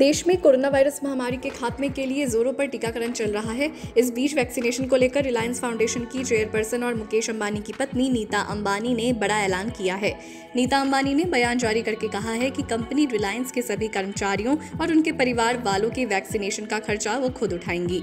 देश में corona virus महामारी के खात्मे के लिए जोरों पर टीकाकरण चल रहा है। इस बीच वैक्सीनेशन को लेकर रिलायंस फाउंडेशन की चेयरपर्सन और मुकेश अंबानी की पत्नी नीता अंबानी ने बड़ा ऐलान किया है। नीता अंबानी ने बयान जारी करके कहा है कि कंपनी रिलायंस के सभी कर्मचारियों और उनके परिवार वालों के वैक्सीनेशन का खर्चा वो खुद उठाएँगी।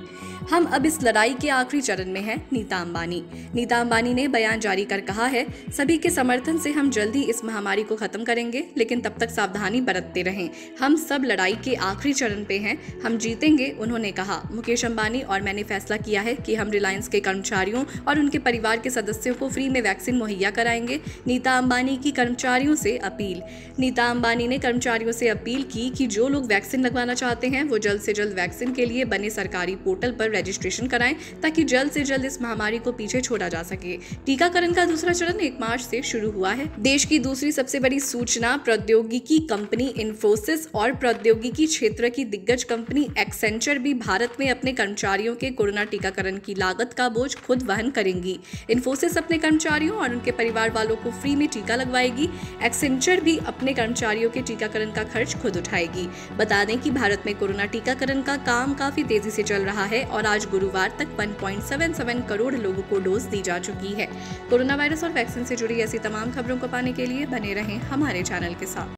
हम अब इस लड़ाई के आखिरी चरण में है, नीता अंबानी। नीता अंबानी ने बयान जारी कर कहा है, सभी के समर्थन से हम जल्दी इस महामारी को खत्म करेंगे, लेकिन तब तक सावधानी बरतते रहें। हम सब लड़ाई के आखिरी चरण पे हैं। हम जीतेंगे, उन्होंने कहा। मुकेश अंबानी और मैंने फैसला किया है कि हम रिलायंस के कर्मचारियों और उनके परिवार के सदस्यों को फ्री में वैक्सीन मुहैया कराएँगे। नीता अंबानी की कर्मचारियों से अपील। नीता अंबानी ने कर्मचारियों से अपील की कि जो लोग वैक्सीन लगवाना चाहते हैं, वो जल्द से जल्द वैक्सीन के लिए बने सरकारी पोर्टल पर रजिस्ट्रेशन कराएँ, ताकि जल्द से जल्द इस महामारी को पीछे छोड़ा जा सके। टीकाकरण का दूसरा चरण एक मार्च से शुरू हुआ है। देश की दूसरी सबसे बड़ी सूचना प्रौद्योगिकी कंपनी इन्फोसिस और प्रौद्योगिकी क्षेत्र की दिग्गज कंपनी एक्सेंचर भी भारत में अपने कर्मचारियों के कोरोना टीकाकरण की लागत का बोझ खुद वहन करेंगी। इन्फोसिस अपने कर्मचारियों और उनके परिवार वालों को फ्री में टीका लगवाएगी। एक्सेंचर भी अपने कर्मचारियों के टीकाकरण का खर्च खुद उठाएगी। बता दें कि भारत में कोरोना टीकाकरण का काम काफ़ी तेज़ी से चल रहा है और आज गुरुवार तक 1.77 करोड़ लोगों को डोज दी जा चुकी है। कोरोना वायरस और वैक्सीन से जुड़ी ऐसी तमाम खबरों को पाने के लिए बने रहें हमारे चैनल के साथ।